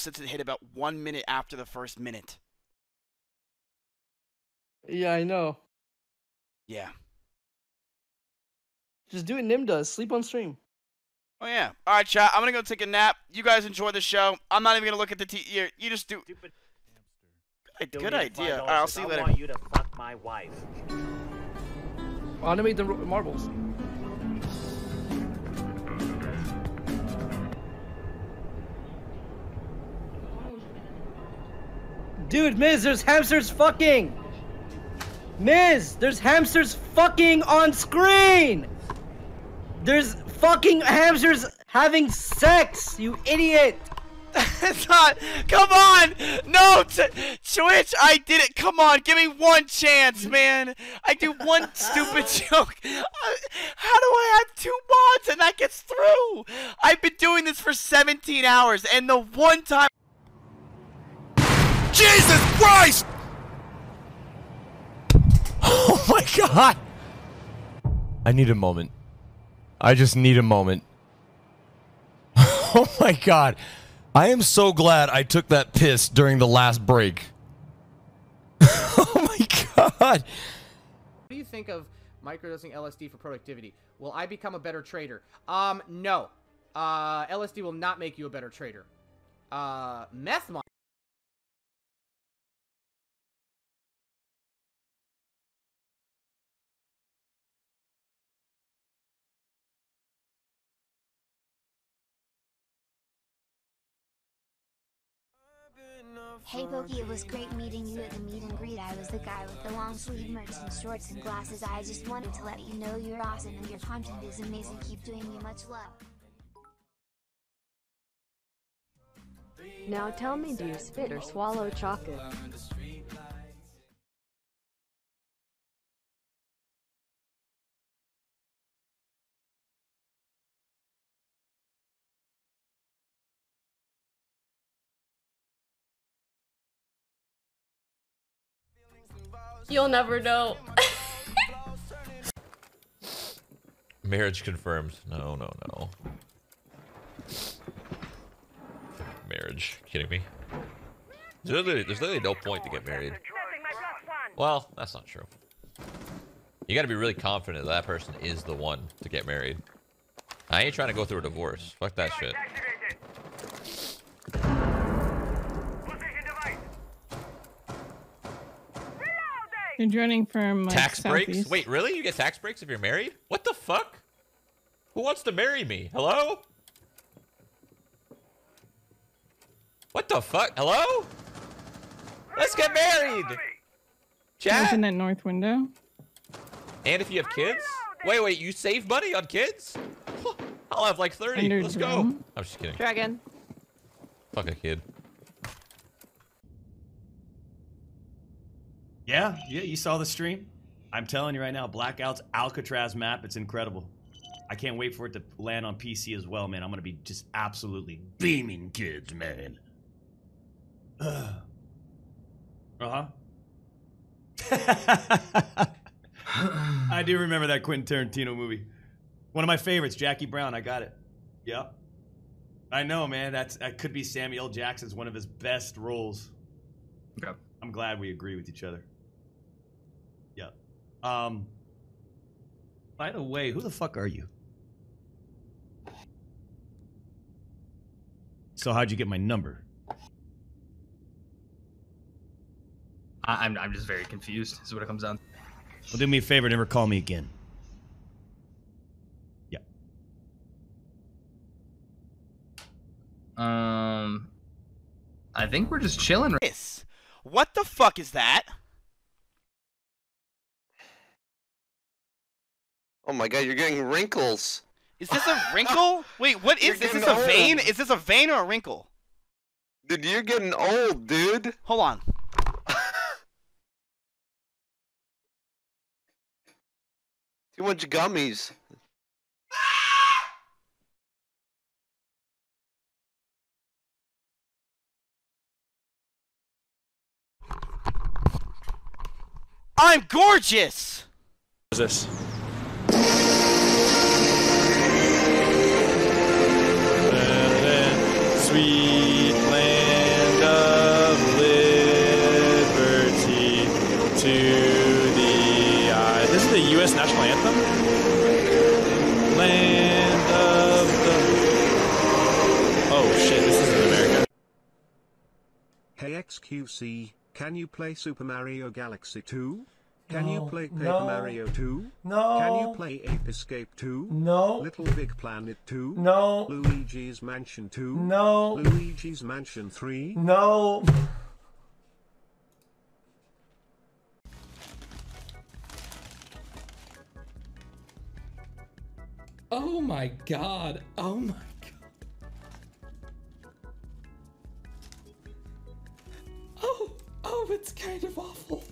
Since it hit about one minute after the first minute. Yeah, I know. Yeah. Just do what Nim does. Sleep on stream. Oh yeah. All right, chat. I'm gonna go take a nap. You guys enjoy the show. I'm not even gonna look at the t. You, you just do. Stupid Good, good idea. All right, I'll see you later. I later. want you to fuck my wife. Automate the marbles. Dude, Miz, there's hamsters fucking! Miz, there's hamsters fucking on screen! There's fucking hamsters having sex, you idiot! it's not. Come on. No, t- Twitch. I did it. Come on. Give me one chance, man. I do one stupid joke. How do I have two mods and that gets through? I've been doing this for 17 hours, and the one time. Jesus Christ! Oh my god! I need a moment. I just need a moment. Oh my god. I am so glad I took that piss during the last break. oh my god. What do you think of microdosing LSD for productivity? Will I become a better trader? Um, no. Uh, LSD will not make you a better trader. Uh, meth Hey Poki, it was great meeting you at the meet and greet. I was the guy with the long sleeve merch and shorts and glasses. I just wanted to let you know you're awesome and your content is amazing. Keep doing you much love. Now tell me, do you spit or swallow chocolate? You'll never know. Marriage confirmed. No, no, no. Marriage. Kidding me? There's literally, there's literally no point to get married. Well, that's not true. You gotta be really confident that, that person is the one to get married. I ain't trying to go through a divorce. Fuck that shit. You're joining from like, Tax breaks? Wait, really? You get tax breaks if you're married? What the fuck? Who wants to marry me? Hello? What the fuck? Hello? Let's get married! Chat? Open that north window. And if you have kids? Wait, wait, you save money on kids? I'll have like 30. Under Let's go. I'm just kidding. Dragon. Fuck a kid. Yeah, yeah, you saw the stream. I'm telling you right now, Blackout's Alcatraz map, it's incredible. I can't wait for it to land on PC as well, man. I'm gonna be just absolutely beaming kids, man. uh huh. I do remember that Quentin Tarantino movie. One of my favorites, Jackie Brown. I got it. Yep. I know, man. That's that could be Samuel Jackson's one of his best roles. Okay. I'm glad we agree with each other. Yep. Um. By the way, who the fuck are you? So how'd you get my number? I, I'm I'm just very confused. Is what it comes down. to. Well, do me a favor, never call me again. Yeah. Um, I think we're just chilling. Right? This. What the fuck is that? Oh my god, you're getting wrinkles. Is this a wrinkle? Wait, what is this? Is this a vein? Is this a vein or a wrinkle? Dude, you're getting old, dude. Hold on. Too much gummies. I'm gorgeous. What is this? sweet land of liberty to the uh, this is the U.S. national anthem. Land of the oh shit, this isn't America. Hey XQC, can you play Super Mario Galaxy 2? Can you play Paper no, Mario 2? no. Can you play Ape Escape 2? No. Little Big Planet 2? No. Luigi's Mansion 2? No. Luigi's Mansion 3? No. Oh my god. Oh my god. Oh, oh, it's kind of awful.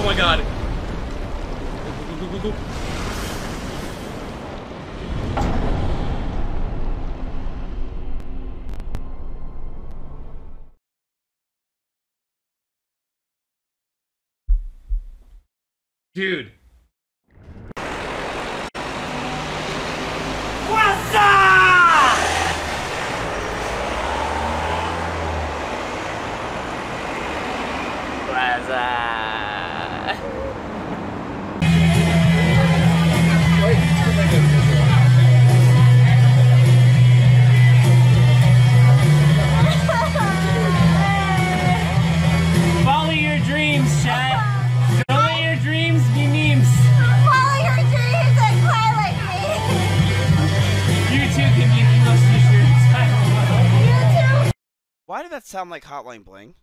Oh my god. Dude. What's up? Follow your dreams, chat. Don't let your dreams be memes. Follow your dreams and play like me. You too can be the most t-shirts. I don't know. Why did that sound like Hotline Bling?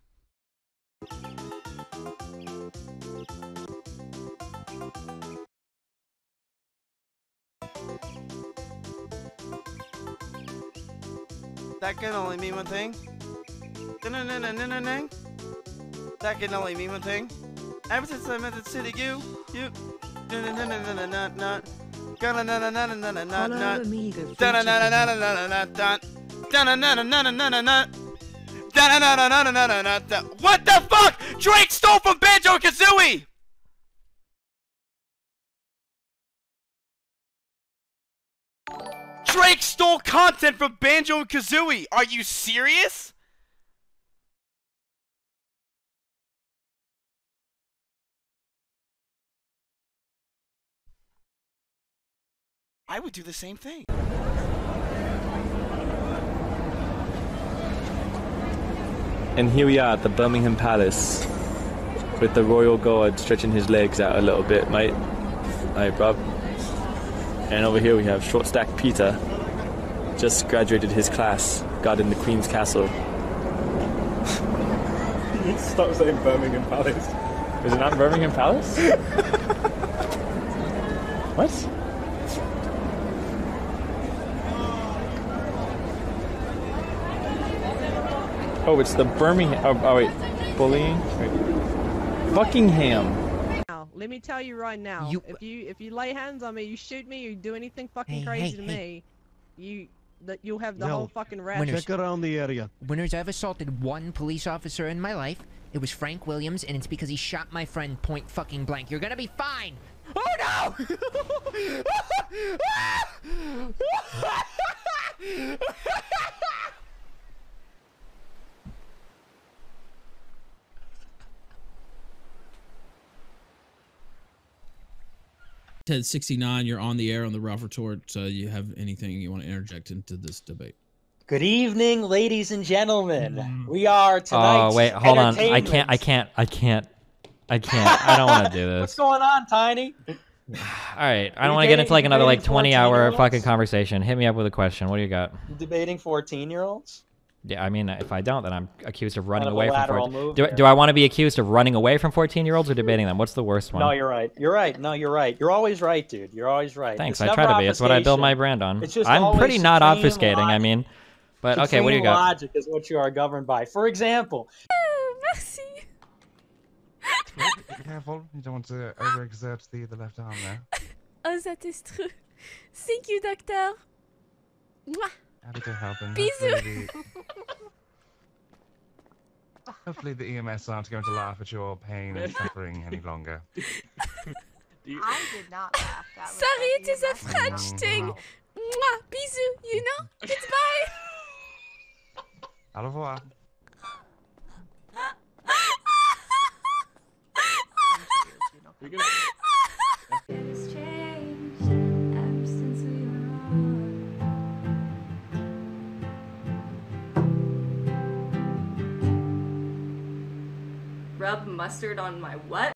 That can only mean one thing. That can only mean one thing. Ever since I met the city, you, you. What the fuck? Drake stole from Banjo Kazooie! Drake stole content from Banjo and Kazooie. Are you serious? I would do the same thing. And here we are at the Birmingham Palace with the royal guard stretching his legs out a little bit, mate. Hey, bruv. And over here we have short stack Peter, just graduated his class, guarding the Queen's Castle. Stop saying Birmingham Palace. Is it not Birmingham Palace? what? Oh, it's the Birmingham. Oh, oh wait, bullying. Wait. Buckingham. Now, let me tell you right now. You- if you if you lay hands on me, you shoot me, you do anything fucking Hey, crazy hey, to hey. me, you that you'll have the Yo, whole fucking rat. Winners. around the area. Winners, I've assaulted one police officer in my life. It was Frank Williams, and it's because he shot my friend point fucking blank. You're gonna be fine. Oh no! Ted sixty nine, you're on the air on the Ralph Retort. Uh, you have anything you want to interject into this debate? Good evening, ladies and gentlemen. We are tonight. Oh wait, hold on. I can't. I can't. I can't. I can't. I don't want to do this. What's going on, Tiny? All right. I don't want to get into like another like 20 hour fucking conversation. Hit me up with a question. What do you got? Debating 14 year olds? Yeah, I mean, if I don't, then I'm accused of running of away from 14. move Do, do I want to be accused of running away from 14 year olds or debating them? What's the worst one? No, you're right. You're right. No, you're right. You're always right, dude. You're always right. Thanks. It's I try to be. It's what I build my brand on. It's just I'm pretty not supreme obfuscating. I mean, but okay, what do you Supreme got? Logic is what you are governed by. For example, Merci. Be careful, you don't want to overexert the, the left arm there. Oh, that is true. Thank you, doctor. Mwah. Happy to help and Bisous. hopefully Hopefully the EMS aren't going to laugh at your pain and suffering any longer. I did not laugh. That Sorry, it is a French laugh. thing. Mwah, bisous, you know? Goodbye. Au revoir. Rub mustard on my what?